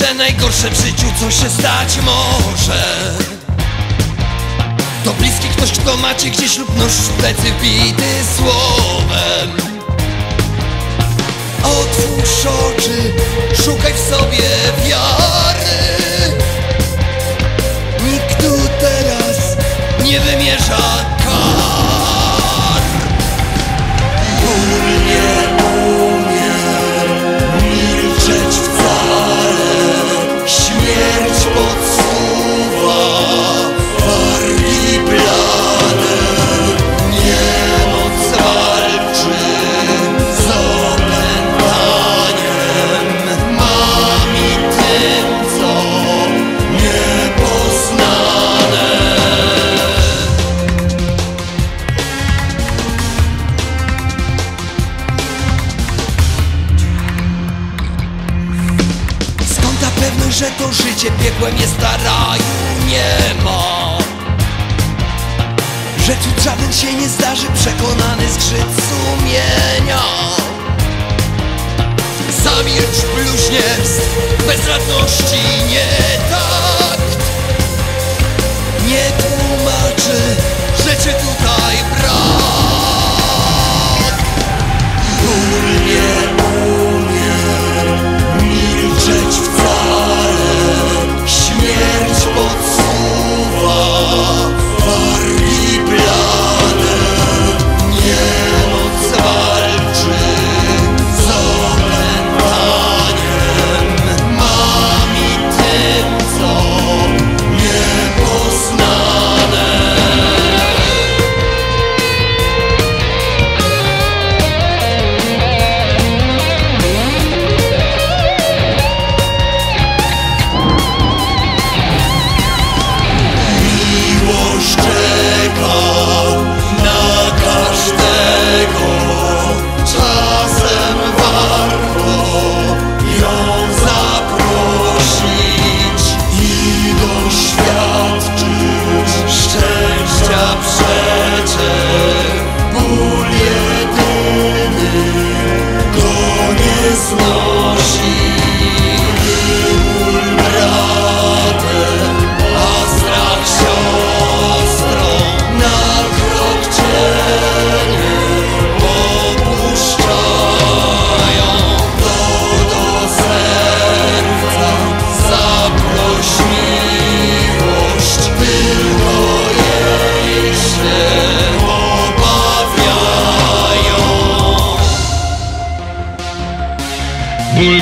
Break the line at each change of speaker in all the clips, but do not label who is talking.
że najgorsze w życiu co się stać może? To bliski ktoś, kto macie gdzieś lub nóż w plecy wbity słowem. Otwórz oczy, szukaj w sobie wiary że to życie piekłem jest, a raju. Nie ma? Że cud żaden się nie zdarzy, przekonany zgrzyt sumienia. Zamilcz bluźnierstw, bezradności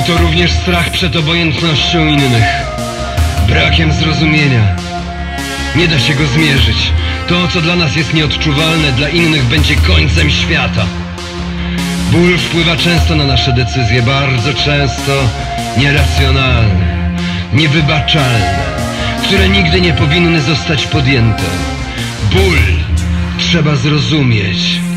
to również strach przed obojętnością innych, brakiem zrozumienia. Nie da się go zmierzyć. To, co dla nas jest nieodczuwalne, dla innych będzie końcem świata. Ból wpływa często na nasze decyzje, bardzo często nieracjonalne, niewybaczalne, które nigdy nie powinny zostać podjęte. Ból trzeba zrozumieć.